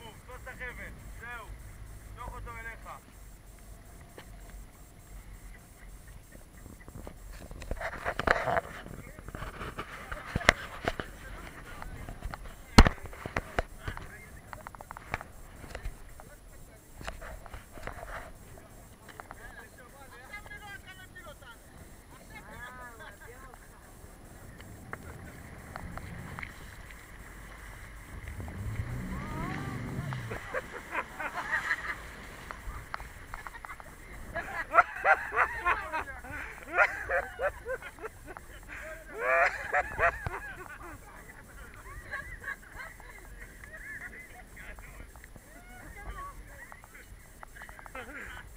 לא לאבוב. תפוס את החבל.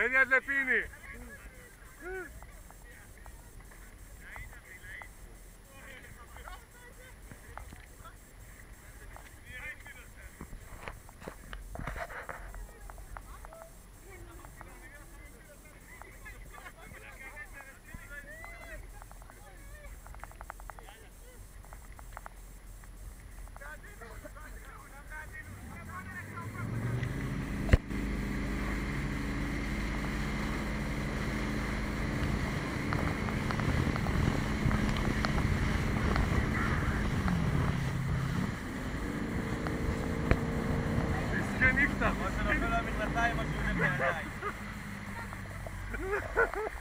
Denja Lepini. לפיני. מסכן יפתח. מה שנופל לו המכנסיים, מה שהוא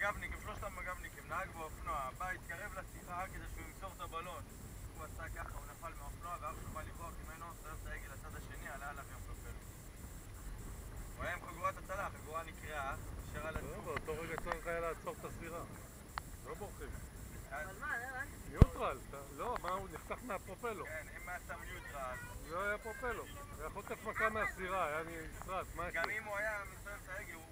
בידיים. שלושת המג"בניקים, נהג באופנוע, בא, התקרב לשיחה כדי שהוא ימסור את הבלון. הוא עשה ככה, הוא נפל מהאופנוע, ואח שלו בא לברוח ממנו, סובב את ההגה לצד השני, עלה עליו עם פלפל. הוא היה עם חגורת הצלה, החגורה נקרעה, נשארה על עצמו. באותו רגע צריך היה לעצור את הסבירה. לא בורחים. אז- ניוטרל, אתה- לא, מה, הוא נחתך מהפרופלו. כן, אם היה שם ניוטרל, לא היה פרופלו. הוא יכול לתת מכה מהסירה, היה נשרט, משהו. גם אם הוא היה מסובב את ההגה, הוא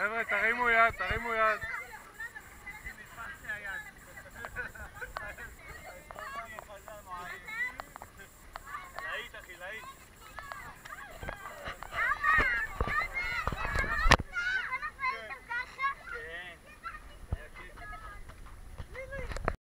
חבר'ה, תרימו יד, תרימו יד. להיט אחי.